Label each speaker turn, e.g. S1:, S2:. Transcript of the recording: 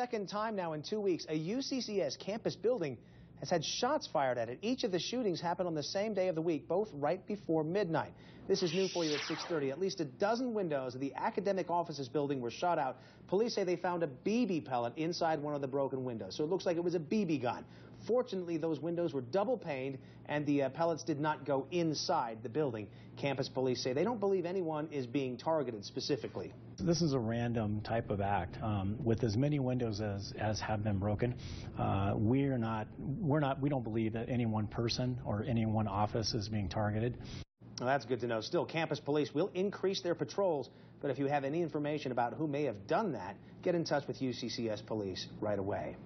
S1: second time now in two weeks, a UCCS campus building has had shots fired at it. Each of the shootings happened on the same day of the week, both right before midnight. This is new for you at 6:30. At least a dozen windows of the academic offices building were shot out. Police say they found a BB pellet inside one of the broken windows, so it looks like it was a BB gun. Fortunately, those windows were double paned and the uh, pellets did not go inside the building. Campus police say they don't believe anyone is being targeted specifically.
S2: This is a random type of act. Um, with as many windows as, as have been broken, uh, we're not, we're not, we don't believe that any one person or any one office is being targeted.
S1: Well, that's good to know. Still, campus police will increase their patrols, but if you have any information about who may have done that, get in touch with UCCS police right away.